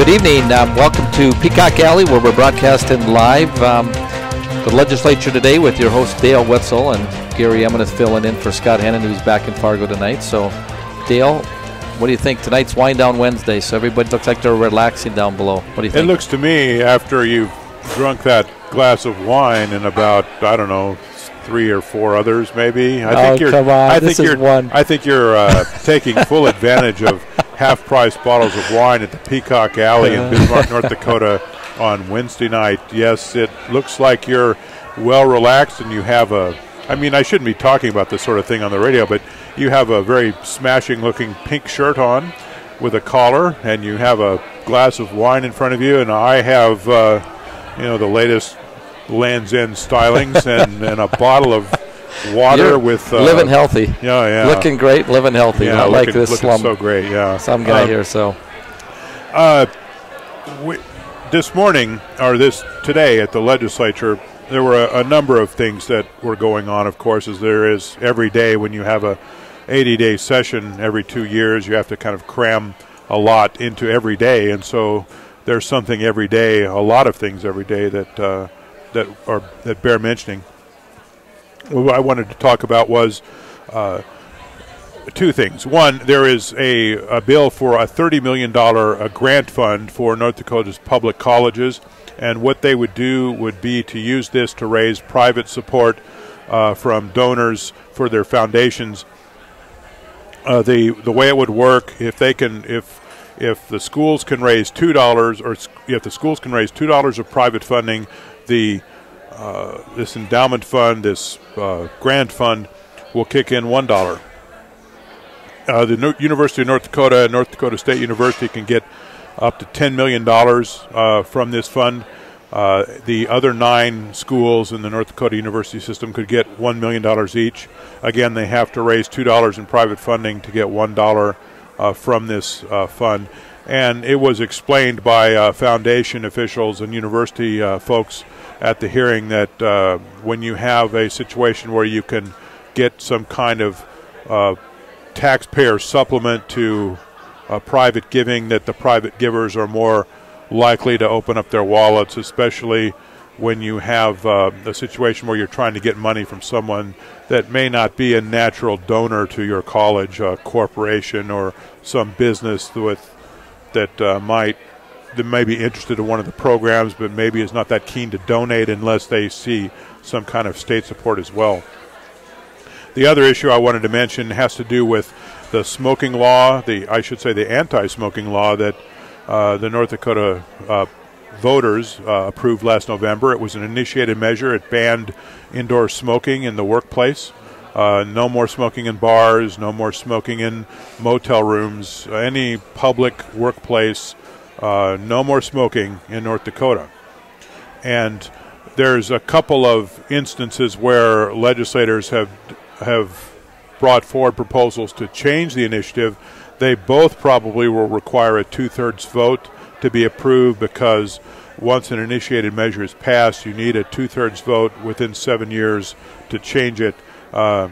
Good evening. Um, welcome to Peacock Alley, where we're broadcasting live. Um, the legislature today with your host Dale Wetzel and Gary Emineth filling in for Scott Hennen, who's back in Fargo tonight. So, Dale, what do you think? Tonight's Wind Down Wednesday, so everybody looks like they're relaxing down below. What do you think? It looks to me after you've drunk that glass of wine and about I don't know three or four others, maybe. I oh, think you're. come on. I this think is you're. one. I think you're uh, taking full advantage of half-price bottles of wine at the Peacock Alley in Bismarck, North Dakota, on Wednesday night. Yes, it looks like you're well relaxed and you have a. I mean, I shouldn't be talking about this sort of thing on the radio, but you have a very smashing-looking pink shirt on with a collar, and you have a glass of wine in front of you, and I have, uh, you know, the latest Land's End stylings and, and a bottle of water You're with uh, living healthy. Yeah, yeah. Looking great, living healthy. yeah, Not looking, like this slum, so great. Yeah, some guy Um, here. So, Uh, we, this morning or this today at the legislature, there were a, a number of things that were going on. Of course, as there is every day when you have a 80-day session every two years, you have to kind of cram a lot into every day, and so there's something every day, a lot of things every day that uh, that are that bear mentioning. What I wanted to talk about was uh, two things. One, there is a, a bill for a $30 million uh grant fund for North Dakota's public colleges, and what they would do would be to use this to raise private support uh, from donors for their foundations. Uh, the the way it would work, if they can, if if the schools can raise two dollars, or if the schools can raise two dollars of private funding, the uh, this endowment fund, this uh, grant fund, will kick in one dollar. Uh, the University of North Dakota and North Dakota State University can get up to $10 million uh, from this fund. Uh, the other nine schools in the North Dakota University system could get $1 million each. Again, they have to raise $2 in private funding to get $1 uh, from this fund. And it was explained by uh, foundation officials and university uh, folks at the hearing that uh, when you have a situation where you can get some kind of uh, taxpayer supplement to uh, private giving that the private givers are more likely to open up their wallets, especially when you have uh, a situation where you're trying to get money from someone that may not be a natural donor to your college, a corporation or some business with that uh, might that may be interested in one of the programs, but maybe is not that keen to donate unless they see some kind of state support as well. The other issue I wanted to mention has to do with the smoking law, the I should say the anti-smoking law that uh, the North Dakota uh, voters uh, approved last November. It was an initiated measure. It banned indoor smoking in the workplace. Uh, no more smoking in bars. No more smoking in motel rooms. Any public workplace. Uh, no more smoking in North Dakota. And there's a couple of instances where legislators have have brought forward proposals to change the initiative. They both probably will require a two-thirds vote to be approved because once an initiated measure is passed, you need a two-thirds vote within seven years to change it uh,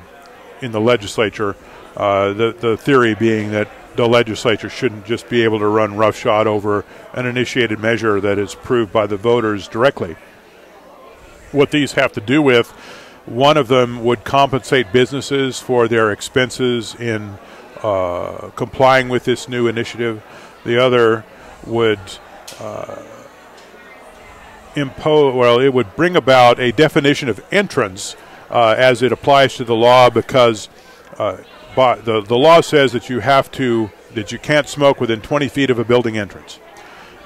in the legislature. Uh, the the theory being that the legislature shouldn't just be able to run roughshod over an initiated measure that is approved by the voters directly. What these have to do with, one of them would compensate businesses for their expenses in uh, complying with this new initiative. The other would uh, impose, well, it would bring about a definition of entrance uh, as it applies to the law because the, the law says that you have to, that you can't smoke within 20 feet of a building entrance.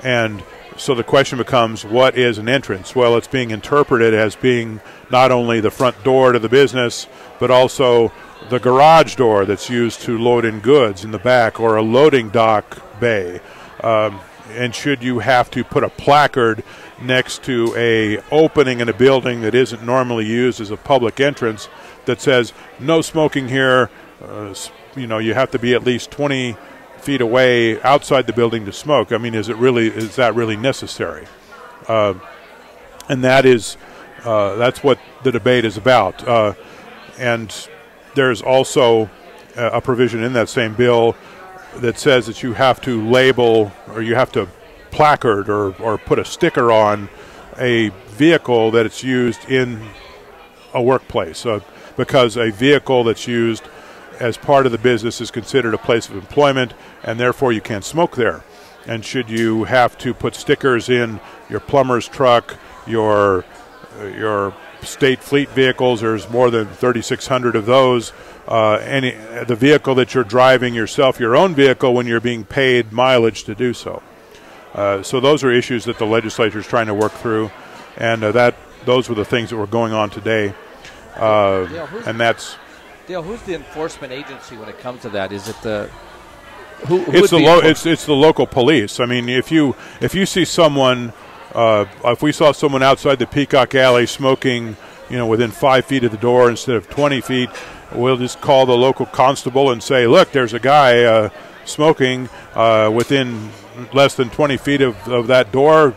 And so the question becomes, what is an entrance? Well, it's being interpreted as being not only the front door to the business, but also the garage door that's used to load in goods in the back or a loading dock bay. Um, and should you have to put a placard next to a opening in a building that isn't normally used as a public entrance that says no smoking here, uh, you know, you have to be at least 20 feet away outside the building to smoke. I mean, is it really is that really necessary? Uh, and that is uh, that's what the debate is about. Uh, and there's also a provision in that same bill that says that you have to label or you have to placard or, or put a sticker on a vehicle that it's used in a workplace uh, because a vehicle that's used as part of the business is considered a place of employment and therefore you can't smoke there. And should you have to put stickers in your plumber's truck, your uh, your state fleet vehicles, there's more than 3,600 of those. Uh, any the vehicle that you're driving yourself, your own vehicle, when you're being paid mileage to do so. Uh, so those are issues that the legislature is trying to work through, and uh, that those were the things that were going on today. Uh, and that's Dale, who's the enforcement agency when it comes to that? Is it the who, who it's the lo- it's it's the local police. I mean, if you if you see someone, uh, if we saw someone outside the Peacock Alley smoking, you know, within five feet of the door instead of twenty feet, we'll just call the local constable and say, "Look, there's a guy uh, smoking uh, within less than twenty feet of, of that door.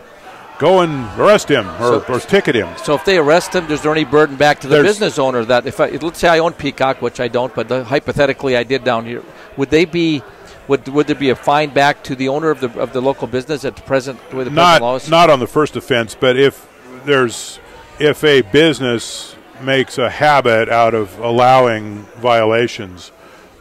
Go and arrest him or, So- or ticket him." So if they arrest him, is there any burden back to the There's- business owner that if I, let's say I own Peacock, which I don't, but uh, hypothetically I did down here, would they be would would there be a fine back to the owner of the of the local business at the present the way the present law not not on the first offense, but if there's if a business makes a habit out of allowing violations,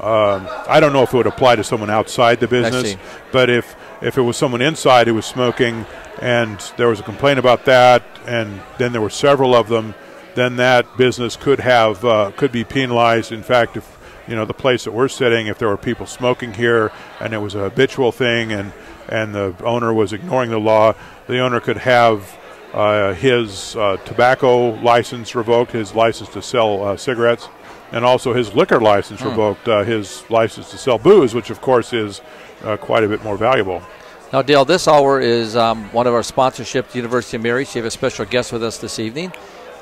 um, I don't know if it would apply to someone outside the business, but if if it was someone inside who was smoking and there was a complaint about that, and then there were several of them, then that business could have uh, could be penalized. In fact, if you know the place that we're sitting, if there were people smoking here and it was a habitual thing, and and the owner was ignoring the law, the owner could have uh, his uh, tobacco license revoked, his license to sell uh, cigarettes, and also his liquor license revoked, uh, his license to sell booze, which of course is uh, quite a bit more valuable. Now, Dale, this hour is um, one of our sponsorships, the University of Mary. So you have a special guest with us this evening.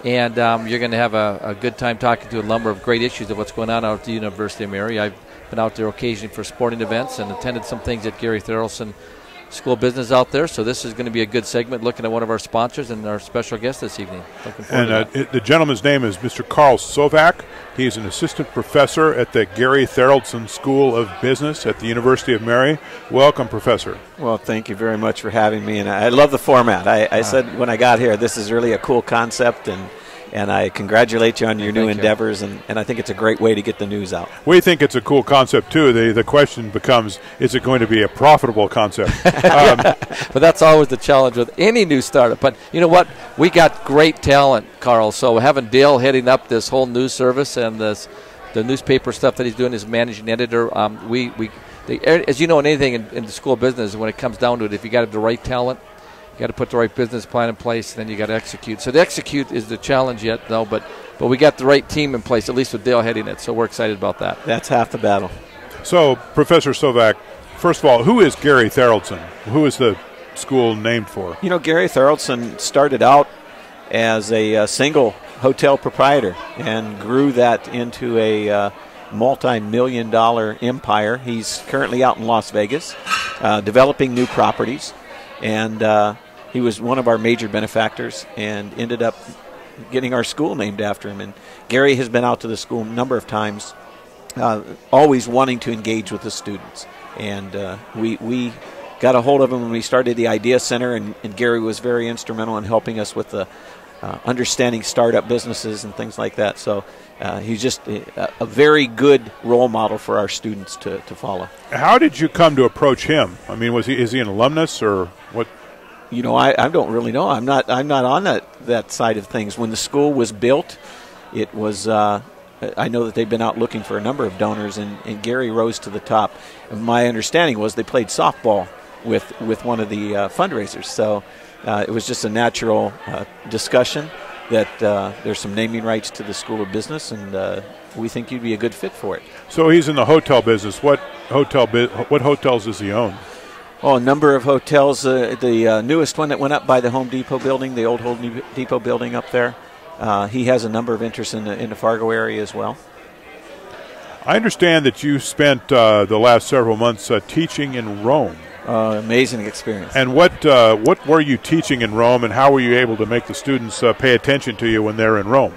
And um, you're going to have a, a good time talking to a number of great issues of what's going on out at the University of Mary. I've been out there occasionally for sporting events and attended some things at Gary Tharaldson School Business out there. So this is going to be a good segment looking at one of our sponsors and our special guest this evening. And uh, it, the gentleman's name is Mr. Carl Sovak. He's an assistant professor at the Gary Tharaldson School of Business at the University of Mary. Welcome, Professor. Well, thank you very much for having me, and I I love the format. I, I said when I got here, this is really a cool concept, and and I congratulate you on your new Thank you. endeavors, and, and I think it's a great way to get the news out. We think it's a cool concept too. The the question becomes: Is it going to be a profitable concept? um, But that's always the challenge with any new startup. But you know what? We got great talent, Carl. So having Dale heading up this whole news service and this the newspaper stuff that he's doing as managing editor, um, we we they, as you know in anything in, in the school business, when it comes down to it, if you got the right talent, you got to put the right business plan in place, and then you got to execute. So the execute is the challenge yet, though. But but we got the right team in place, at least with Dale heading it. So we're excited about that. That's half the battle. so, Professor Sovak, first of all, who is Gary Tharaldson? Who is the school named for? You know, Gary Tharaldson started out as a uh, single hotel proprietor and grew that into a uh, multi-million dollar empire. He's currently out in Las Vegas, uh, developing new properties, and uh, he was one of our major benefactors and ended up getting our school named after him. And Gary has been out to the school a number of times, uh, always wanting to engage with the students. And uh, we we got a hold of him when we started the Idea Center, and, and Gary was very instrumental in helping us with the uh, understanding startup businesses and things like that. So uh, he's just a, a very good role model for our students to, to follow. How did you come to approach him? I mean, was he is he an alumnus or what? You know, I, I don't really know. I'm not I'm not on that that side of things. When the school was built, it was. Uh, I know that they've been out looking for a number of donors, and, and Gary rose to the top. My understanding was they played softball with with one of the uh, fundraisers, so uh, it was just a natural uh, discussion that uh, there's some naming rights to the School of Business, and uh, we think you'd be a good fit for it. So he's in the hotel business. What hotel? What hotels does he own? Oh, a number of hotels. Uh, the uh, newest one that went up by the Home Depot building, the old Home Depot building up there. Uh, he has a number of interests in the, in the Fargo area as well. I understand that you spent uh, the last several months uh, teaching in Rome. Uh, amazing experience. And what uh, what were you teaching in Rome, and how were you able to make the students uh, pay attention to you when they're in Rome?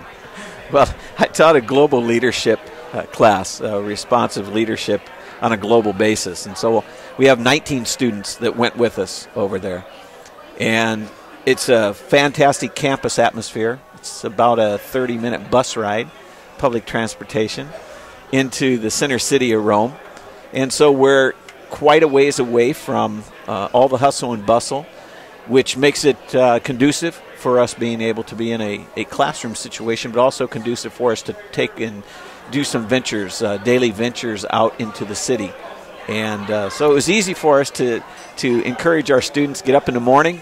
Well, I taught a global leadership uh, class, uh, responsive leadership, on a global basis. And so we have 19 students that went with us over there. And it's a fantastic campus atmosphere. It's about a 30 minute bus ride, public transportation, into the center city of Rome. And so we're quite a ways away from uh, all the hustle and bustle, which makes it uh, conducive for us being able to be in a, a classroom situation, but also conducive for us to take and do some ventures, uh, daily ventures out into the city. And uh, so it was easy for us to, to encourage our students get up in the morning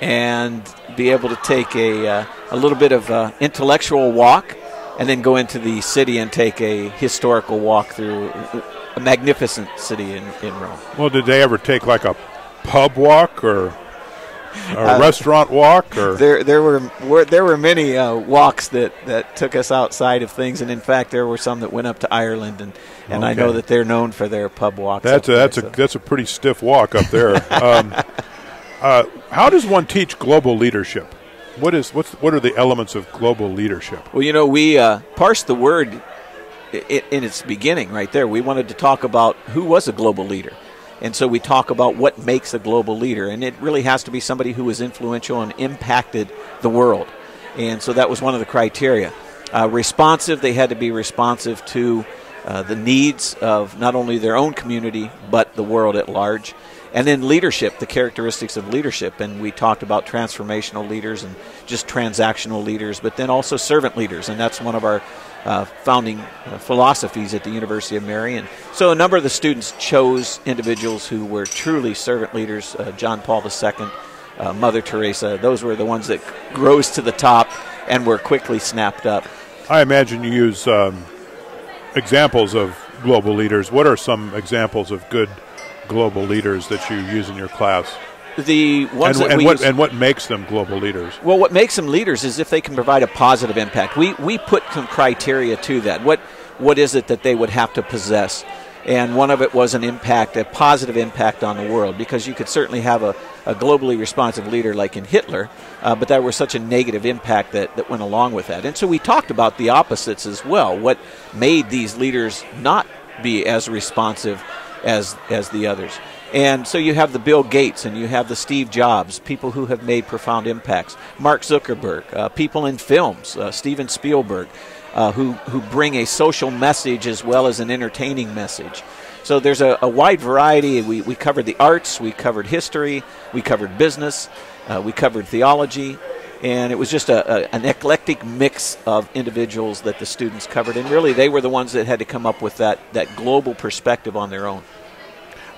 and be able to take a, uh, a little bit of uh, intellectual walk and then go into the city and take a historical walk through a magnificent city in, in Rome. Well, did they ever take like a pub walk or a uh, restaurant walk or there there were, were there were many uh, walks that, that took us outside of things and in fact there were some that went up to Ireland and, and okay. I know that they're known for their pub walks. That's a, that's there, a so. that's a pretty stiff walk up there. um, uh, how does one teach global leadership? What is what's what are the elements of global leadership? Well, you know, we uh, parsed the word in its beginning right there. We wanted to talk about who was a global leader. And so we talk about what makes a global leader. And it really has to be somebody who is influential and impacted the world. And so that was one of the criteria. Uh, responsive, they had to be responsive to uh, the needs of not only their own community, but the world at large. And then leadership, the characteristics of leadership. And we talked about transformational leaders and just transactional leaders, but then also servant leaders. And that's one of our uh, founding uh, philosophies at the University of Mary. And so a number of the students chose individuals who were truly servant leaders uh, John Paul II, uh, Mother Teresa. Those were the ones that rose to the top and were quickly snapped up. I imagine you use um, examples of global leaders. What are some examples of good global leaders that you use in your class? The ones and, that and we what, use, and what makes them global leaders? Well, what makes them leaders is if they can provide a positive impact. We we put some criteria to that. What what is it that they would have to possess? And one of it was an impact, a positive impact on the world, because you could certainly have a, a globally responsive leader like in Hitler, uh, but there was such a negative impact that, that went along with that. And so we talked about the opposites as well. What made these leaders not be as responsive as as the others? And so you have the Bill Gates and you have the Steve Jobs, people who have made profound impacts. Mark Zuckerberg, uh, people in films, uh, Steven Spielberg, uh, who, who bring a social message as well as an entertaining message. So there's a, a wide variety. We, we covered the arts, we covered history, we covered business, uh, we covered theology, and it was just a, a, an eclectic mix of individuals that the students covered. And really, they were the ones that had to come up with that, that global perspective on their own.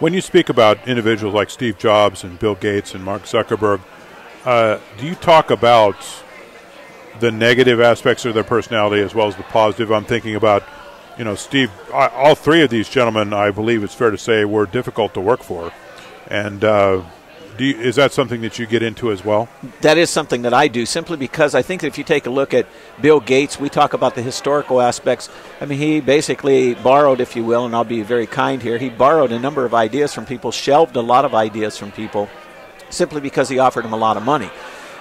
When you speak about individuals like Steve Jobs and Bill Gates and Mark Zuckerberg, uh, do you talk about the negative aspects of their personality as well as the positive? I'm thinking about, you know, Steve. All three of these gentlemen, I believe it's fair to say, were difficult to work for, and uh, you, is that something that you get into as well? That is something that I do simply because I think that if you take a look at Bill Gates, we talk about the historical aspects. I mean, he basically borrowed, if you will, and I'll be very kind here, he borrowed a number of ideas from people, shelved a lot of ideas from people simply because he offered them a lot of money.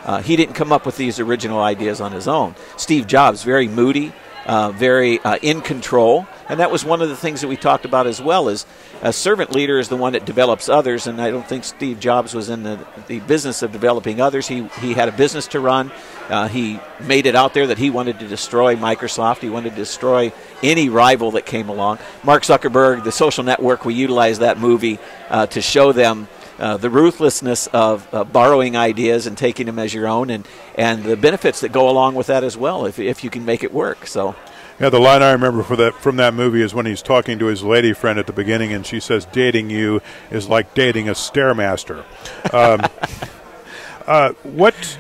Uh, he didn't come up with these original ideas on his own. Steve Jobs, very moody, uh, very uh, in control, and that was one of the things that we talked about as well. Is a servant leader is the one that develops others, and I don't think Steve Jobs was in the, the business of developing others. He he had a business to run. Uh, he made it out there that he wanted to destroy Microsoft. He wanted to destroy any rival that came along. Mark Zuckerberg, the social network, we utilized that movie uh, to show them uh, the ruthlessness of uh, borrowing ideas and taking them as your own, and, and the benefits that go along with that as well, if, if you can make it work. So. Yeah, the line I remember for that from that movie is when he's talking to his lady friend at the beginning, and she says, "Dating you is like dating a stairmaster." Um, uh, what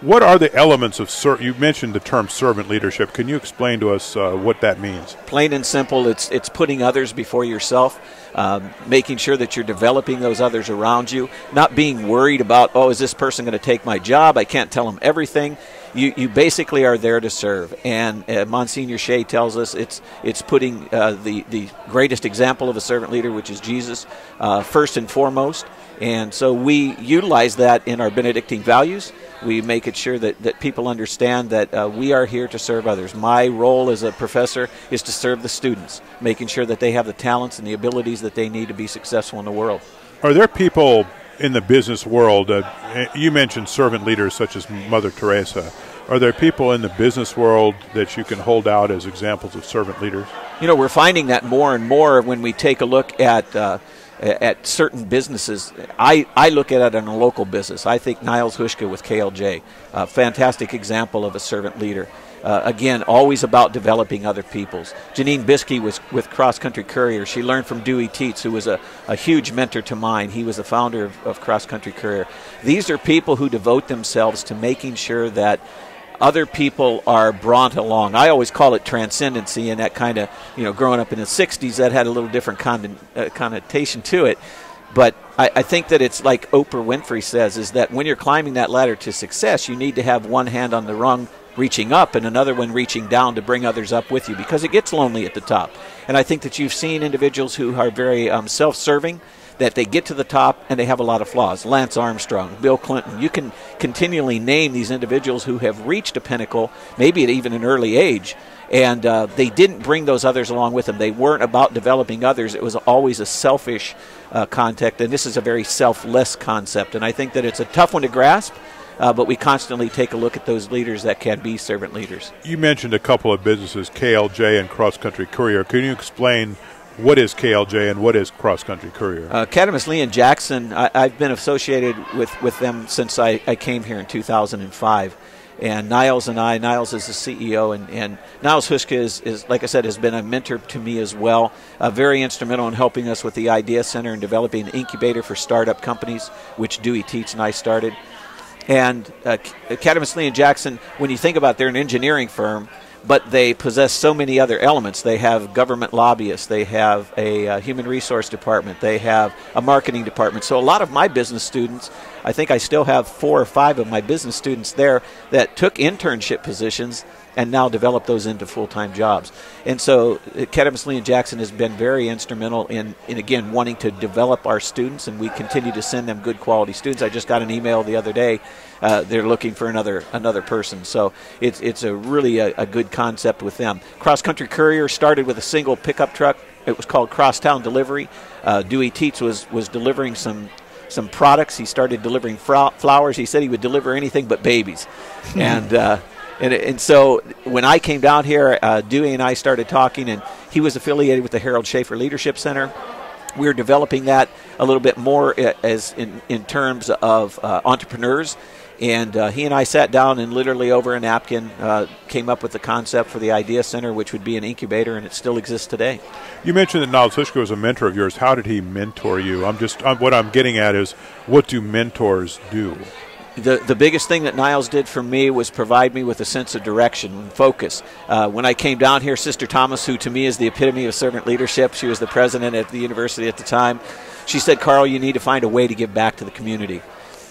what are the elements of ser- you mentioned the term servant leadership? Can you explain to us uh, what that means? Plain and simple, it's it's putting others before yourself, um, making sure that you're developing those others around you, not being worried about oh is this person going to take my job? I can't tell them everything. You, you basically are there to serve, and uh, Monsignor Shea tells us it's it's putting uh, the the greatest example of a servant leader, which is Jesus, uh, first and foremost, and so we utilize that in our Benedictine values. We make it sure that, that people understand that uh, we are here to serve others. My role as a professor is to serve the students, making sure that they have the talents and the abilities that they need to be successful in the world. Are there people in the business world? Uh, you mentioned servant leaders such as Mother Teresa. Are there people in the business world that you can hold out as examples of servant leaders? You know, we're finding that more and more when we take a look at. Uh, at certain businesses, I, I look at it in a local business. I think Niles Hushka with KLJ, a fantastic example of a servant leader. Uh, again, always about developing other peoples. Janine Biskey was with Cross Country Courier. She learned from Dewey Teets, who was a, a huge mentor to mine. He was the founder of, of Cross Country Courier. These are people who devote themselves to making sure that other people are brought along. I always call it transcendency, and that kind of, you know, growing up in the 60s, that had a little different uh, connotation to it. But I, I, think that it's like Oprah Winfrey says, is that when you're climbing that ladder to success, you need to have one hand on the rung reaching up and another one reaching down to bring others up with you because it gets lonely at the top. And I think that you've seen individuals who are very um, self serving that they get to the top and they have a lot of flaws. Lance Armstrong, Bill Clinton. You can continually name these individuals who have reached a pinnacle, maybe at even an early age, and uh, they didn't bring those others along with them. They weren't about developing others. It was always a selfish uh, context, and this is a very selfless concept. And I think that it's a tough one to grasp. Uh, but we constantly take a look at those leaders that can be servant leaders. You mentioned a couple of businesses, KLJ and Cross Country Courier. Can you explain what is KLJ and what is Cross Country Courier? Uh, Kadrmas Lee and Jackson, I, have been associated with, with them since I, I came here in 2005 and Niles and I, Niles is the CEO, and, and Niles Hushka is, is, like I said, has been a mentor to me as well. Uh, very instrumental in helping us with the Idea Center and developing an incubator for startup companies, which Dewey Teets and I started. And uh, Kadrmas Lee and Jackson, when you think about, they're an engineering firm, but they possess so many other elements. They have government lobbyists, they have a uh, human resource department, they have a marketing department. So a lot of my business students, I think I still have four or five of my business students there that took internship positions and now develop those into full-time jobs. And so uh, Lee and Jackson has been very instrumental in, in, again, wanting to develop our students, and we continue to send them good quality students. I just got an email the other day. Uh, they're looking for another another person. So it's, it's a really a, a good concept with them. Cross Country Courier started with a single pickup truck. It was called Crosstown Delivery. Uh, Dewey Teets was, was delivering some some products. He started delivering flowers. He said he would deliver anything but babies. and uh, and, and so when I came down here, uh, Dewey and I started talking, and he was affiliated with the Harold Schafer Leadership Center. We are developing that a little bit more uh, as in, in terms of uh, entrepreneurs. And uh, he and I sat down and literally over a napkin uh, came up with the concept for the Idea Center, which would be an incubator, and it still exists today. You mentioned that Niles Hushka was a mentor of yours. How did he mentor you? I'm just I'm, what I'm getting at is what do mentors do? The, the biggest thing that Niles did for me was provide me with a sense of direction and focus. Uh, when I came down here, Sister Thomas, who to me is the epitome of servant leadership, she was the president at the university at the time, she said, Carl, you need to find a way to give back to the community.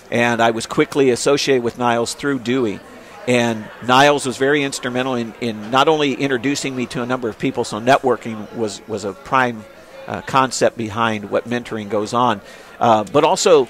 And I was quickly associated with Niles through Dewey. And Niles was very instrumental in, in not only introducing me to a number of people, so networking was, was a prime uh, concept behind what mentoring goes on, uh, but also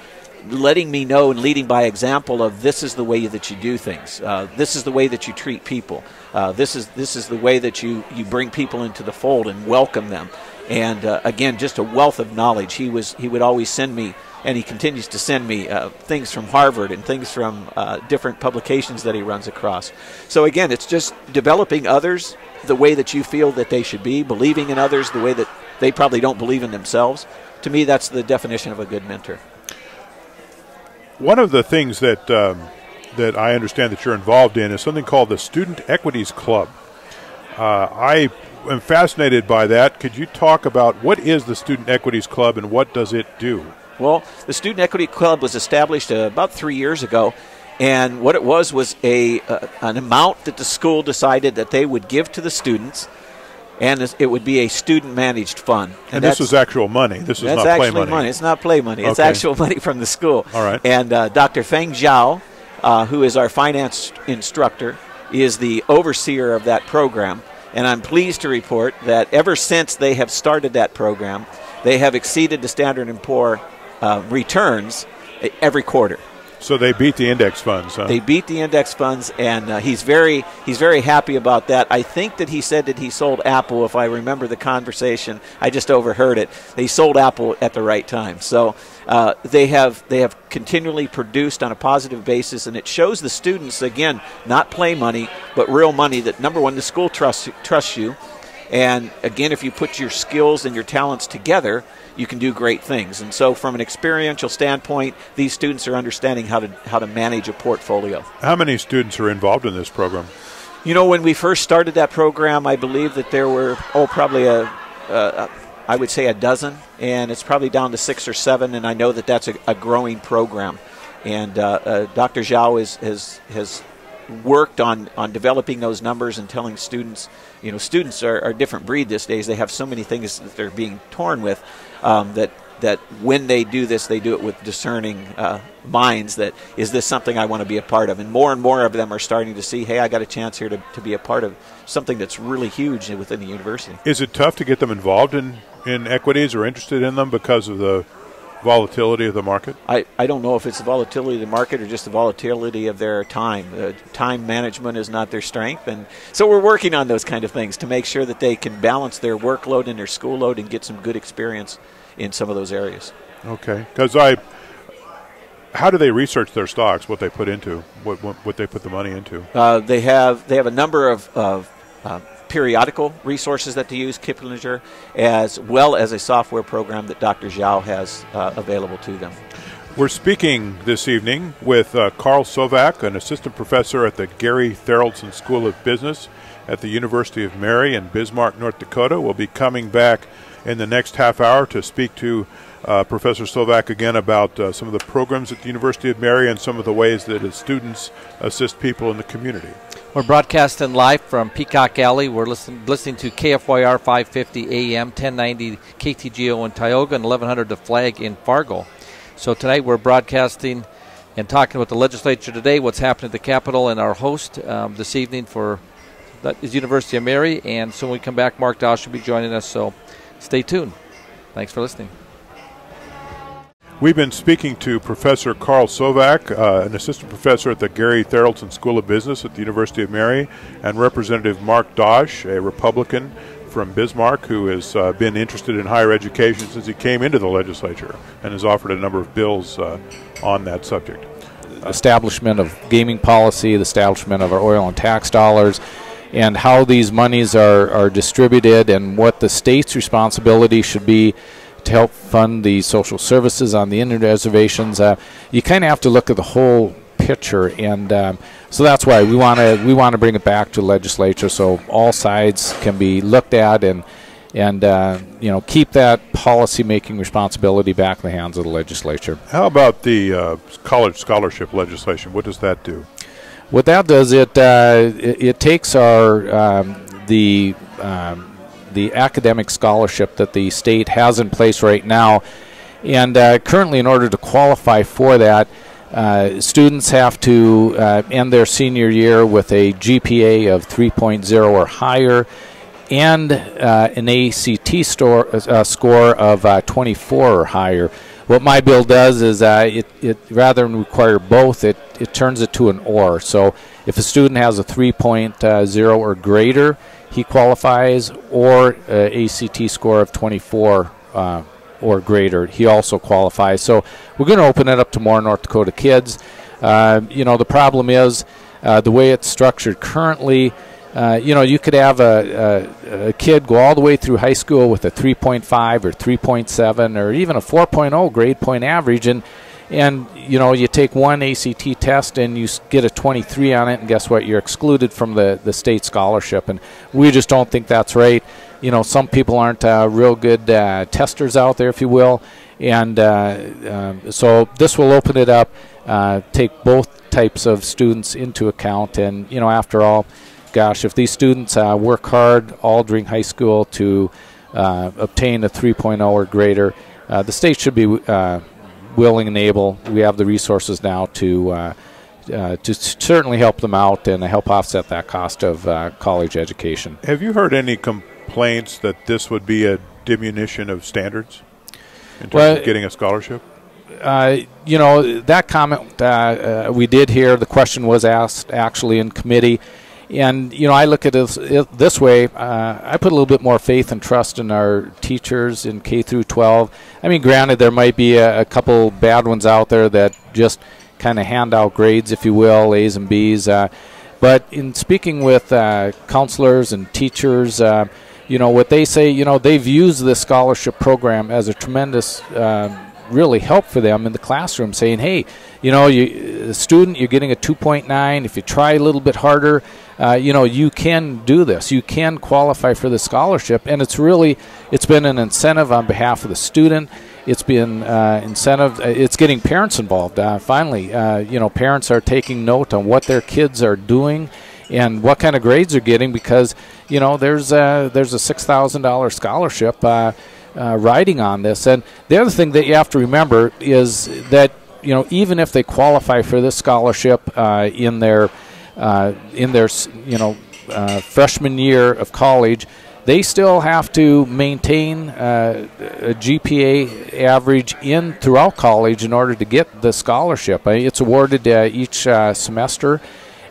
letting me know and leading by example of this is the way that you do things. Uh, this is the way that you treat people. Uh, this is this is the way that you you bring people into the fold and welcome them. And uh, again, just a wealth of knowledge. He was he would always send me, and he continues to send me uh, things from Harvard and things from uh, different publications that he runs across. So again, it's just developing others the way that you feel that they should be, believing in others the way that they probably don't believe in themselves. To me, that's the definition of a good mentor. One of the things that um, that I understand that you're involved in is something called the Student Equities Club. Uh, I am fascinated by that. Could you talk about what is the Student Equities Club and what does it do? Well, the Student Equity Club was established uh, about three years ago, and what it was was a uh, an amount that the school decided that they would give to the students and it would be a student managed fund. And, and this is actual money. This is not play money. money. It's not play money. Okay. It's actual money from the school. All right. And uh, Dr. Feng Zhao, uh, who is our finance instructor, is the overseer of that program. And I'm pleased to report that ever since they have started that program, they have exceeded the Standard & Poor uh, returns every quarter. So they beat the index funds. Huh? They beat the index funds, and uh, he's very he's very happy about that. I think that he said that he sold Apple. If I remember the conversation, I just overheard it. He sold Apple at the right time. So uh, they have they have continually produced on a positive basis, and it shows the students again not play money but real money. That number one, the school trusts trusts you, and again, if you put your skills and your talents together you can do great things. And so, from an experiential standpoint, these students are understanding how to how to manage a portfolio. How many students are involved in this program? You know, when we first started that program, I believe that there were oh probably a, a I would say a dozen, and it's probably down to six or seven. And I know that that's a, a growing program. And uh, uh, Dr. Zhao is, has has worked on, on developing those numbers and telling students, you know, students are, are a different breed these days. They have so many things that they're being torn with um, that that when they do this, they do it with discerning uh, minds. That is this something I want to be a part of? And more and more of them are starting to see, hey, I got a chance here to, to be a part of something that's really huge within the university. Is it tough to get them involved in, in equities or interested in them because of the volatility of the market? I, I don't know if it's the volatility of the market or just the volatility of their time. Uh, time management is not their strength. And so we're working on those kind of things to make sure that they can balance their workload and their school load and get some good experience in some of those areas. Okay. Because I. How do they research their stocks? What they put into, what what, what they put the money into? Uh, they have they have a number of, of uh, periodical resources that they use, Kiplinger, as well as a software program that Dr. Zhao has uh, available to them. We're speaking this evening with uh, Carl Sovak, an assistant professor at the Gary Tharaldson School of Business at the University of Mary in Bismarck, North Dakota. We'll be coming back in the next half hour to speak to uh, Professor Sovak again about uh, some of the programs at the University of Mary and some of the ways that his students assist people in the community. We're broadcasting live from Peacock Alley. We're listen, listening to KFYR 550 AM, 1090 KTGO in Tioga, and 1100 The Flag in Fargo. So tonight we're broadcasting and talking with the legislature today, what's happening at the Capitol, and our host um, this evening for that is University of Mary. And so when we come back, Mark Dosch will be joining us. So stay tuned. Thanks for listening. We've been speaking to Professor Carl Sovak, uh, an assistant professor at the Gary Tharaldson School of Business at the University of Mary, and Representative Mark Dosch, a Republican from Bismarck who has uh, been interested in higher education since he came into the legislature and has offered a number of bills uh, on that subject. establishment of gaming policy, the establishment of our oil and tax dollars, and how these monies are, are distributed, and what the state's responsibility should be to help fund the social services on the Indian reservations. Uh, you kind of have to look at the whole picture, and um, so that's why we want to we want to bring it back to legislature so all sides can be looked at and and uh, you know keep that policy making responsibility back in the hands of the legislature. How about the uh, college scholarship legislation? What does that do? What that does it uh, it, it, takes our um, the um, the academic scholarship that the state has in place right now. And uh, currently, in order to qualify for that, uh, students have to uh, end their senior year with a GPA of 3.0 or higher and uh, an ACT store, uh, score of uh, 24 or higher. What my bill does is it, it rather than require both, it, it turns it to an or. So if a student has a 3.0 or greater, he qualifies, or uh, ACT score of 24 uh, or greater, he also qualifies. So we're going to open it up to more North Dakota kids. Uh, you know, the problem is uh, the way it's structured currently. Uh, you know, you could have a, a, a, kid go all the way through high school with a 3.5 or 3.7 or even a 4.0 grade point average, and and you know you take one ACT test and you get a 23 on it, and guess what? You're excluded from the the state scholarship, and we just don't think that's right. You know, some people aren't uh, real good uh, testers out there, if you will, and uh, um, so this will open it up, uh, take both types of students into account, and you know, after all, gosh, if these students uh, work hard all during high school to uh, obtain a 3.0 or greater, the state should be willing and able. We have the resources now to uh, uh, to certainly help them out and help offset that cost of uh, college education. Have you heard any complaints that this would be a diminution of standards in terms well, of getting a scholarship? uh, you know, that comment uh, uh, we did hear, the question was asked actually in committee. And, you know, I look at it this way uh, I put a little bit more faith and trust in our teachers in K through 12. I mean, granted, there might be a, a couple bad ones out there that just kind of hand out grades, if you will, A's and B's. Uh, but in speaking with uh, counselors and teachers, you know, what they say, you know, they've used this scholarship program as a tremendous um, really help for them in the classroom, saying, "Hey, you know, you student, you're getting a 2.9. If you try a little bit harder, uh, you know, you can do this. You can qualify for the scholarship." And it's really, it's been an incentive on behalf of the student. It's been uh, incentive. Uh, it's getting parents involved. Uh, finally, uh, you know, parents are taking note on what their kids are doing and what kind of grades they're getting because you know there's a, there's a six thousand dollar scholarship uh, uh, riding on this. And the other thing that you have to remember is that you know even if they qualify for this scholarship uh, in their uh, in their you know uh, freshman year of college, they still have to maintain uh, a GPA average in throughout college in order to get the scholarship. it's awarded uh, each semester,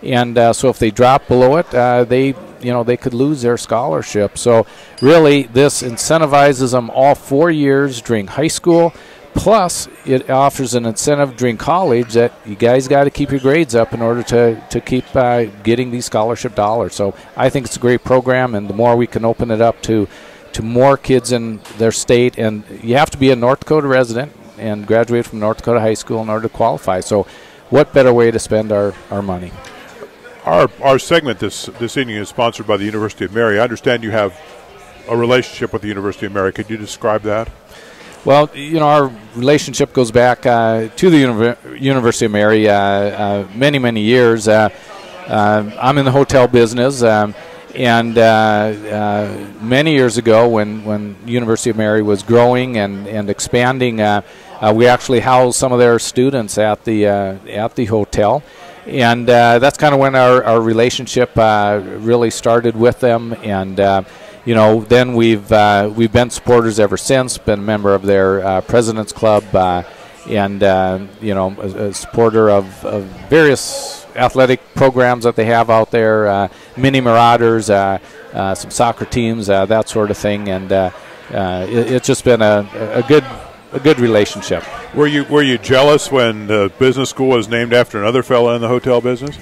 and so if they drop below it, they you know they could lose their scholarship. So really, this incentivizes them all four years during high school. Plus, it offers an incentive during college that you guys got to keep your grades up in order to, to keep uh, getting these scholarship dollars. So I think it's a great program, and the more we can open it up to to more kids in their state, and you have to be a North Dakota resident and graduate from North Dakota High School in order to qualify. So, what better way to spend our, our money? Our our segment this this evening is sponsored by the University of Mary. I understand you have a relationship with the University of Mary. Could you describe that? Well, you know, our relationship goes back uh, to the Univer- University of Mary uh, uh, many, many years. Uh, uh, I'm in the hotel business, um, and uh, many years ago, when when University of Mary was growing and and expanding, we actually housed some of their students at the at the hotel and uh, that's kind of when our, our relationship uh, really started with them. And uh, you know, then we've uh, we've been supporters ever since. Been a member of their uh, Presidents Club, uh, and you know, a, a supporter of, of, various athletic programs that they have out there, mini Marauders, some soccer teams, that sort of thing. And it, it's just been a, a good a good relationship. Were you were you jealous when the business school was named after another fellow in the hotel business?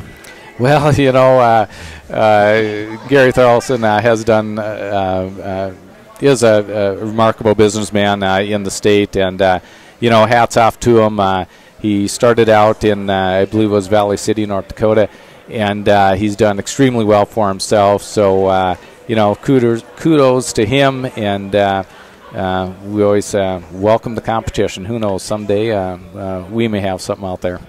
Well, you know, uh, uh, Gary Tharaldson uh, has done uh, uh, is a, a, remarkable businessman uh, in the state, and you know, hats off to him. he started out in I believe it was Valley City, North Dakota, and he's done extremely well for himself. So you know, kudos kudos to him and uh, we always uh, welcome the competition. Who knows? Someday uh, uh we may have something out there.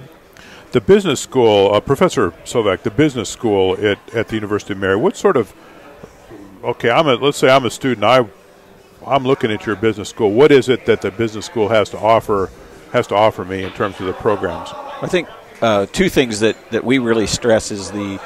The business school, uh, Professor Sovak, the business school at, at the University of Mary. What sort of? Okay, I'm a, let's say I'm a student. I I'm looking at your business school. What is it that the business school has to offer has to offer me in terms of the programs? I think uh, two things that, that we really stress is the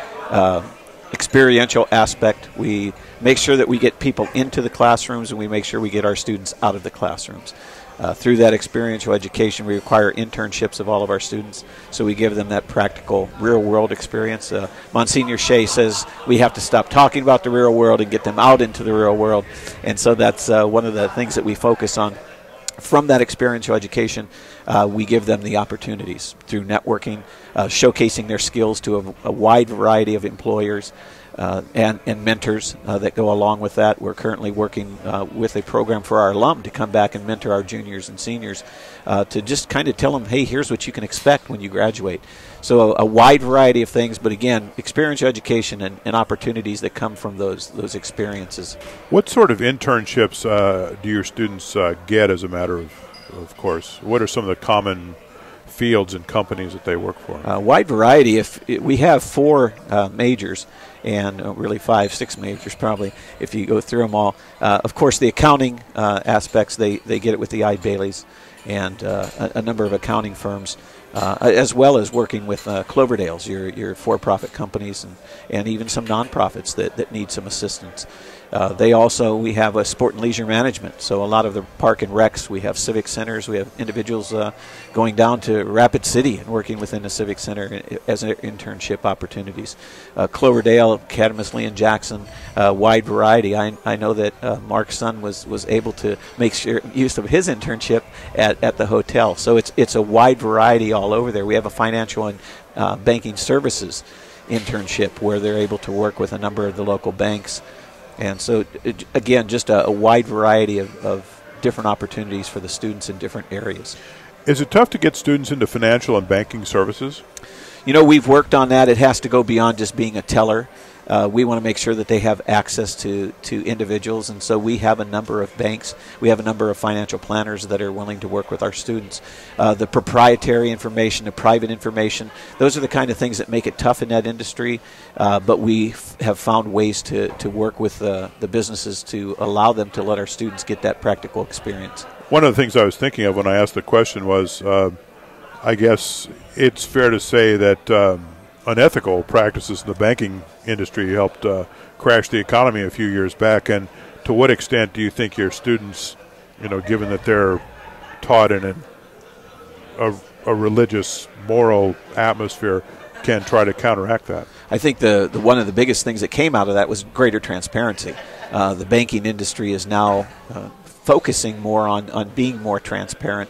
experiential aspect. We make sure that we get people into the classrooms and we make sure we get our students out of the classrooms. Uh, through that experiential education, we require internships of all of our students, so we give them that practical, real world experience. Uh, Monsignor Shea says we have to stop talking about the real world and get them out into the real world, and so that's uh, one of the things that we focus on. From that experiential education, uh, we give them the opportunities through networking, uh, showcasing their skills to a, a wide variety of employers uh, and, and mentors uh, that go along with that. We're currently working uh, with a program for our alum to come back and mentor our juniors and seniors uh, to just kind of tell them, hey, here's what you can expect when you graduate. So a, a wide variety of things, but again, experiential education and, and, opportunities that come from those those experiences. What sort of internships uh, do your students uh, get as a matter of, of course? What are some of the common fields and companies that they work for? A wide variety. If we have four uh, majors, and uh, really five, six majors probably if you go through them all. Uh, of course, the accounting uh, aspects they, they get it with the Eide Baillys and uh, a, a, number of accounting firms. uh, as well as working with Cloverdale's, your, your for-profit companies, and, and even some nonprofits that, that need some assistance. Uh, they also we have a sport and leisure management. So a lot of the park and recs, we have civic centers. We have individuals uh, going down to Rapid City and working within the civic center as internship opportunities. Uh, Cloverdale, Kadrmas Lee and Jackson, uh, wide variety. I, I know that uh, Mark's son was was able to make sure use of his internship at, at the hotel. So it's it's a wide variety all over there. We have a financial and uh, banking services internship where they're able to work with a number of the local banks. And so, uh, again, just a, a wide variety of, of different opportunities for the students in different areas. Is it tough to get students into financial and banking services? You know, we've worked on that. It has to go beyond just being a teller uh, we want to make sure that they have access to, to individuals. And so we have a number of banks, we have a number of financial planners that are willing to work with our students. Uh, the proprietary information, the private information, those are the kind of things that make it tough in that industry. Uh, but we have found ways to, to work with the the businesses to allow them to let our students get that practical experience. One of the things I was thinking of when I asked the question was uh, I guess it's fair to say that. Um, unethical practices in the banking industry helped uh, crash the economy a few years back. And to what extent do you think your students, you know, given that they're taught in an, a, a religious, moral atmosphere, can try to counteract that? I think the, the one of the biggest things that came out of that was greater transparency. Uh, the banking industry is now uh, focusing more on, on being more transparent.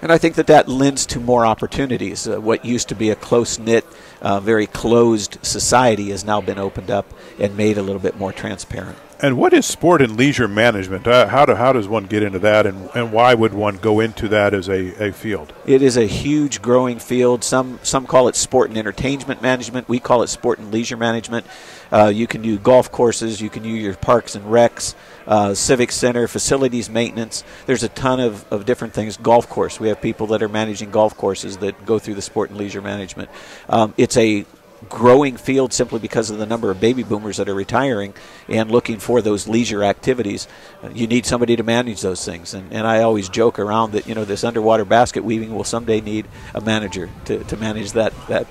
And I think that that lends to more opportunities. Uh, what used to be a close knit uh, very closed society has now been opened up and made a little bit more transparent. And what is sport and leisure management? Uh, how, do, how does one get into that, and, and why would one go into that as a, a field? It is a huge growing field. Some, some call it sport and entertainment management. We call it sport and leisure management. Uh, you can do golf courses, you can do your parks and recs, uh, civic center, facilities maintenance. There's a ton of, of different things. Golf course, we have people that are managing golf courses that go through the sport and leisure management. Um, it's a growing field simply because of the number of baby boomers that are retiring and looking for those leisure activities. Uh, you need somebody to manage those things. And, and I always joke around that, you know, this underwater basket weaving will someday need a manager to, to manage that, that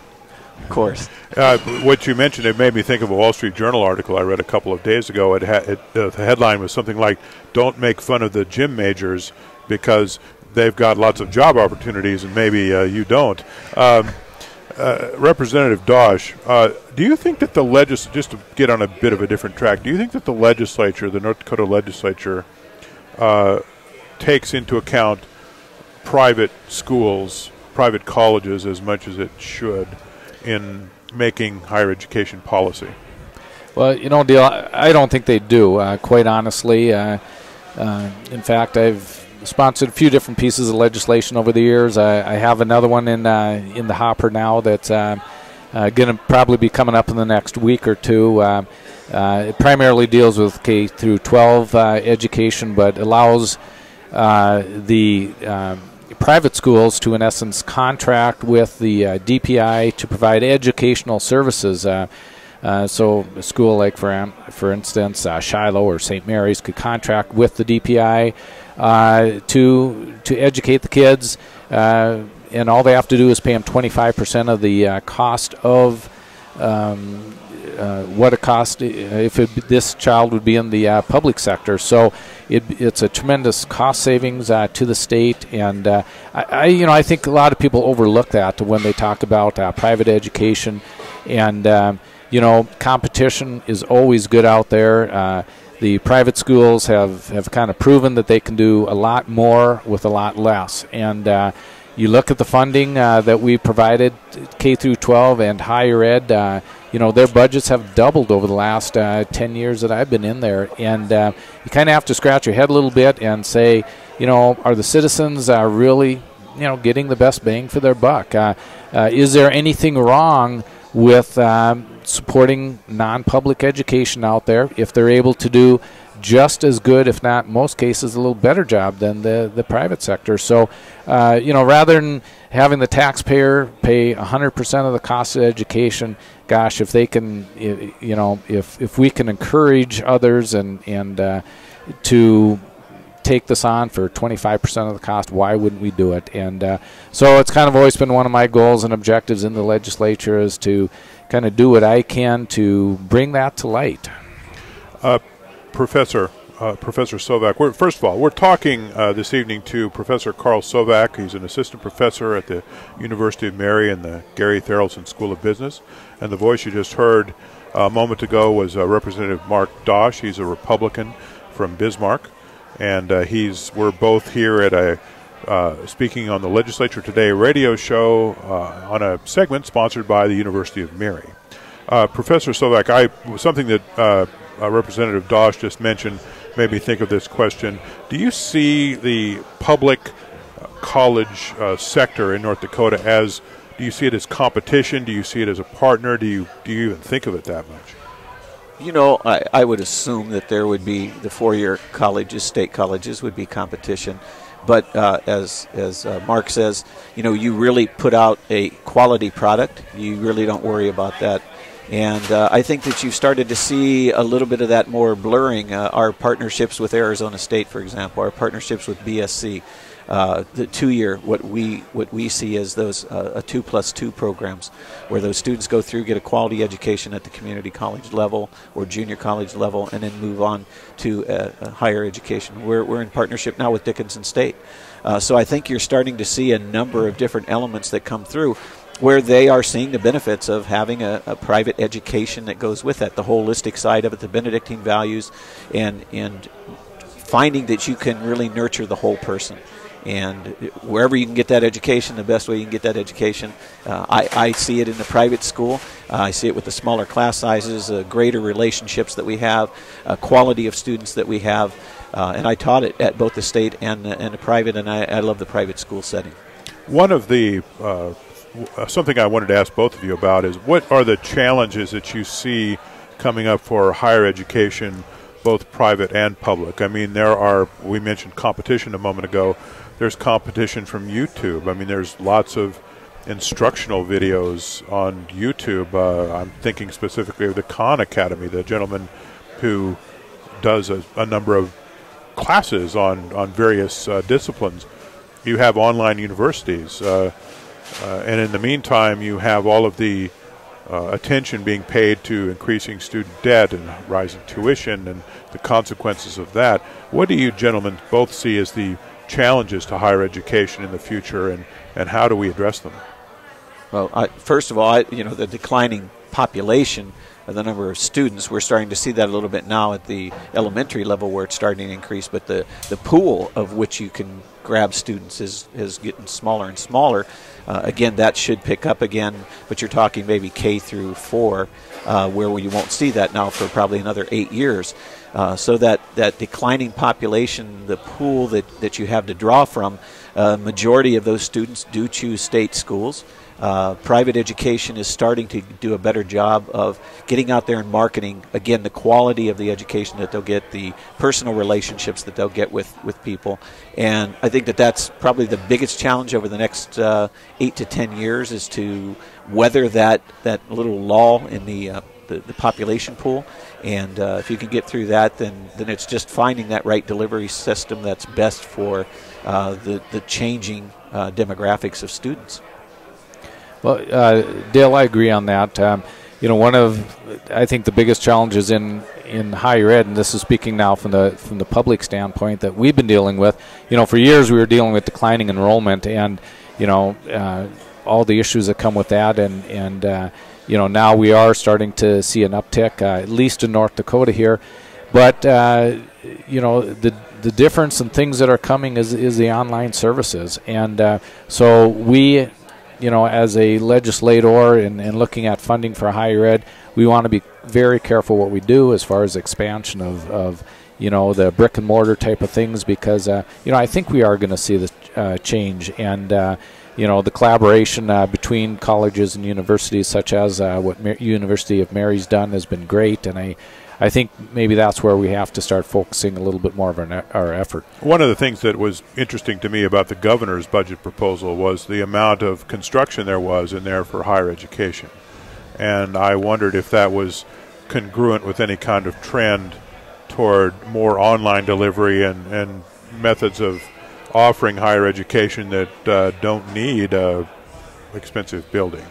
course. Uh, what you mentioned, it made me think of a Wall Street Journal article I read a couple of days ago. It, ha- it uh, the headline was something like, "Don't make fun of the gym majors because they've got lots of job opportunities and maybe uh, you don't." Um, uh, Representative Dosch, uh, do you think that the legis just to get on a bit of a different track, do you think that the legislature, the North Dakota legislature, uh, takes into account private schools, private colleges as much as it should? in making higher education policy? Well, you know, Dale, I don't think they do, uh, quite honestly. Uh, uh, in fact, I've sponsored a few different pieces of legislation over the years. I, I have another one in uh, in the hopper now that's uh, uh, going to probably be coming up in the next week or two. it primarily deals with K through 12 education, but allows the private schools to, in essence, contract with the uh, DPI to provide educational services. Uh, uh, so, a school like, for, for instance, uh, Shiloh or St. Mary's could contract with the DPI uh, to to educate the kids, uh, and all they have to do is pay them 25% of the cost of um, uh, what it cost if it, this child would be in the uh, public sector. So it, it's a tremendous cost savings uh, to the state, and uh, I, I, you know, I think a lot of people overlook that when they talk about uh, private education, and um, you know, competition is always good out there. Uh, the private schools have, have kind of proven that they can do a lot more with a lot less, and you look at the funding uh, that we provided K through 12 and higher ed. Uh, you know their budgets have doubled over the last uh, 10 years that I've been in there, and uh, you kind of have to scratch your head a little bit and say, you know, are the citizens uh, really, you know, getting the best bang for their buck? Uh, is there anything wrong with um, supporting non-public education out there if they're able to do just as good, if not most cases, a little better job than the, the private sector. So, uh, you know, rather than having the taxpayer pay 100% of the cost of education, gosh, if they can, you know, if, if we can encourage others and, and uh, to take this on for 25% of the cost. Why wouldn't we do it? And uh, so it's kind of always been one of my goals and objectives in the legislature is to kind of do what I can to bring that to light. Uh, Professor, uh, Professor Sovak. We're, first of all, we're talking uh, this evening to Professor Carl Sovak. He's an assistant professor at the University of Mary in the Gary Tharaldson School of Business. And the voice you just heard a moment ago was uh, Representative Mark Dosch. He's a Republican from Bismarck, and uh, he's we're both here at a uh, speaking on the Legislature Today radio show uh, on a segment sponsored by the University of Mary. Professor Sovak, I something that Representative Dosch just mentioned made me think of this question. Do you see the public uh, college uh, sector in North Dakota as do you see it as competition? Do you see it as a partner? Do you do you even think of it that much? You know, I, I would assume that there would be the four-year colleges, state colleges, would be competition. But uh, as as uh, Mark says, you know, you really put out a quality product. You really don't worry about that and uh, I think that you've started to see a little bit of that more blurring. Uh, our partnerships with Arizona State, for example, our partnerships with BSC, uh, the two-year, what we what we see as those uh, a two plus two programs, where those students go through, get a quality education at the community college level or junior college level, and then move on to a, a higher education. We're we're in partnership now with Dickinson State, uh, so I think you're starting to see a number of different elements that come through where they are seeing the benefits of having a, a, private education that goes with that, the holistic side of it, the Benedictine values, and and finding that you can really nurture the whole person. And wherever you can get that education, the best way you can get that education. Uh, I, I see it in the private school. Uh, I see it with the smaller class sizes, uh, greater relationships that we have, uh, quality of students that we have. Uh, and I taught it at both the state and, and the private, and I, I love the private school setting. One of the uh, something I wanted to ask both of you about is what are the challenges that you see coming up for higher education, both private and public? I mean, there are, we mentioned competition a moment ago. There's competition from YouTube. I mean, there's lots of instructional videos on YouTube. Uh, I'm thinking specifically of the Khan Academy, the gentleman who does a, a number of classes on, on various uh, disciplines. You have online universities. Uh, uh, and in the meantime, you have all of the uh, attention being paid to increasing student debt and rising tuition and the consequences of that. What do you gentlemen both see as the challenges to higher education in the future, and, and how do we address them? Well, I, first of all, I, you know, the declining population of the number of students. We're starting to see that a little bit now at the elementary level where it's starting to increase, but the, the pool of which you can grab students is, is getting smaller and smaller. Uh, again, that should pick up again, but you're talking maybe K through four, uh, where you won't see that now for probably another eight years. Uh, so that, that declining population, the pool that, that you have to draw from, uh, majority of those students do choose state schools. Uh, private education is starting to do a better job of getting out there and marketing again the quality of the education that they'll get the personal relationships that they'll get with, with people and i think that that's probably the biggest challenge over the next uh, eight to ten years is to weather that, that little lull in the, uh, the, the, population pool and uh, if you can get through that then, then it's just finding that right delivery system that's best for uh, the, the changing uh, demographics of students well, uh, Dale, I agree on that. Um, you know, one of I think the biggest challenges in in higher ed, and this is speaking now from the from the public standpoint that we've been dealing with. You know, for years we were dealing with declining enrollment, and you know, uh, all the issues that come with that, and and uh, you know, now we are starting to see an uptick, uh, at least in North Dakota here. But uh, you know, the the difference and things that are coming is is the online services, and uh, so we you know, as a legislator and, and looking at funding for higher ed, we want to be very careful what we do as far as expansion of, of you know, the brick and mortar type of things because, uh, you know, I think we are going to see the uh, change. And, uh, you know, the collaboration uh, between colleges and universities, such as uh, what Mar- University of Mary's done, has been great. And I, I think maybe that's where we have to start focusing a little bit more of our, ne- our effort. One of the things that was interesting to me about the governor's budget proposal was the amount of construction there was in there for higher education. And I wondered if that was congruent with any kind of trend toward more online delivery and, and methods of offering higher education that uh, don't need expensive building.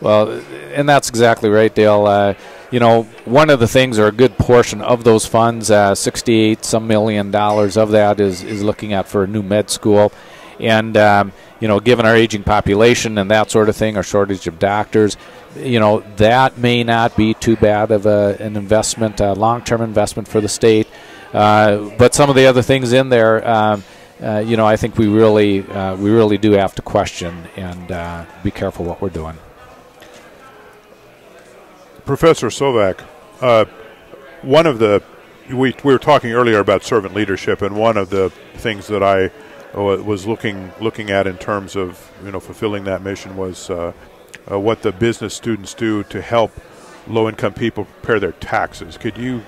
Well, and that's exactly right, Dale. Uh, you know, one of the things, or a good portion of those funds, uh, 68 some million dollars of that is, is looking at for a new med school. And, um, you know, given our aging population and that sort of thing, our shortage of doctors, you know, that may not be too bad of a, an investment, a long term investment for the state. Uh, but some of the other things in there, um, uh, you know, I think we really, uh, we really do have to question and uh, be careful what we're doing. Professor Sovak, uh, one of the we, we were talking earlier about servant leadership, and one of the things that I was looking looking at in terms of you know fulfilling that mission was uh, what the business students do to help low income people prepare their taxes. Could you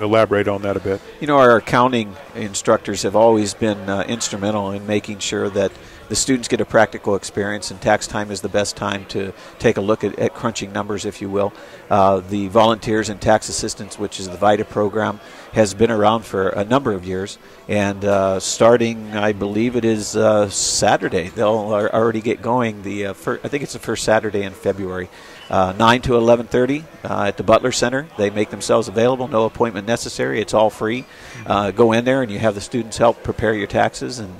elaborate on that a bit? You know, our accounting instructors have always been uh, instrumental in making sure that the students get a practical experience, and tax time is the best time to take a look at, at crunching numbers, if you will. Uh, the Volunteer Income Tax Assistance, which is the VITA program, has been around for a number of years, and uh, starting, I believe it is uh, Saturday, they'll already get going. The uh, I think it's the first Saturday in February. Uh, 9 to 11.30 uh, at the butler center they make themselves available no appointment necessary it's all free uh, go in there and you have the students help prepare your taxes and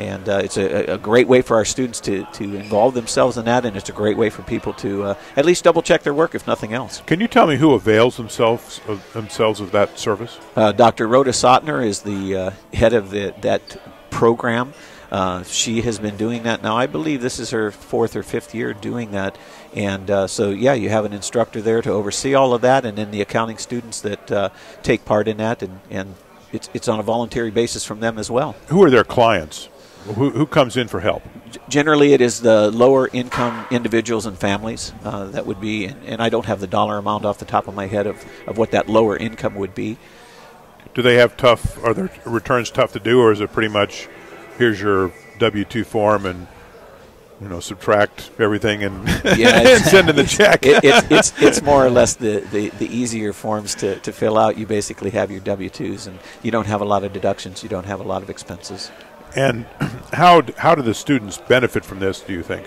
and uh, it's a, a, great way for our students to, to involve themselves in that, and it's a great way for people to uh, at least double check their work, if nothing else. Can you tell me who avails themselves of, themselves of that service? Uh, Dr. Rhoda Sotner is the uh, head of the, that program. Uh, she has been doing that now. I believe this is her fourth or fifth year doing that. And uh, so, yeah, you have an instructor there to oversee all of that, and then the accounting students that take part in that, and, and it's, it's on a voluntary basis from them as well. Who are their clients? Who, who comes in for help? Generally, it is the lower income individuals and families. Uh, that would be, and, and, I don't have the dollar amount off the top of my head of, of what that lower income would be. Do they have tough, are their returns tough to do, or is it pretty much here's your W 2 form and you know, subtract everything and, yeah, and send in the check. It, it, it's, it's more or less the, the, the, easier forms to, to fill out. You basically have your W 2s and you don't have a lot of deductions, you don't have a lot of expenses. And how how do the students benefit from this? Do you think?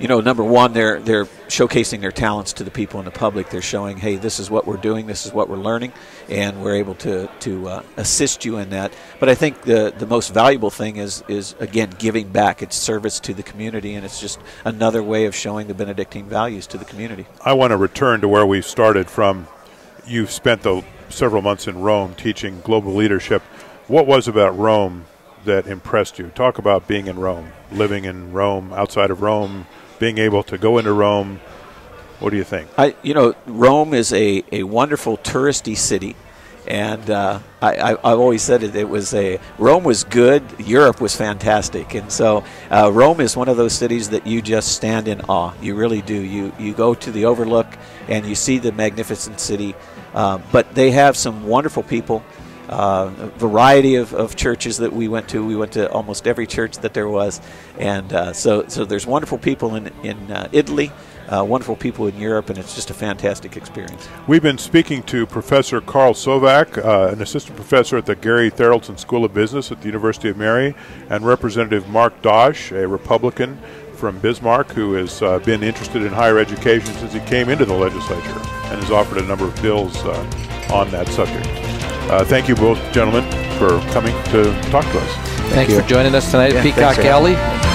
You know, number one, they're they're showcasing their talents to the people in the public. They're showing, hey, this is what we're doing, this is what we're learning, and we're able to to uh, assist you in that. But I think the the most valuable thing is is again giving back. It's service to the community, and it's just another way of showing the Benedictine values to the community. I want to return to where we started from. You've spent the several months in Rome teaching global leadership. What was about Rome that impressed you? Talk about being in Rome, living in Rome, outside of Rome, being able to go into Rome. What do you think? I, you know, Rome is a, a wonderful touristy city, and uh, I, I, have always said it. It was a Rome was good, Europe was fantastic, and so uh, Rome is one of those cities that you just stand in awe. You really do. You you go to the Overlook and you see the magnificent city, uh, but they have some wonderful people uh, variety of, of churches that we went to. We went to almost every church that there was, and uh, so so there's wonderful people in in uh, Italy. Uh, wonderful people in Europe, and it's just a fantastic experience. We've been speaking to Professor Carl Sovak, uh, an assistant professor at the Gary Tharaldson School of Business at the University of Mary, and Representative Mark Dosch, a Republican from Bismarck who has uh, been interested in higher education since he came into the legislature and has offered a number of bills on that subject. Uh, thank you both, gentlemen, for coming to talk to us. Thank Thanks you. for joining us tonight at yeah, Peacock Alley.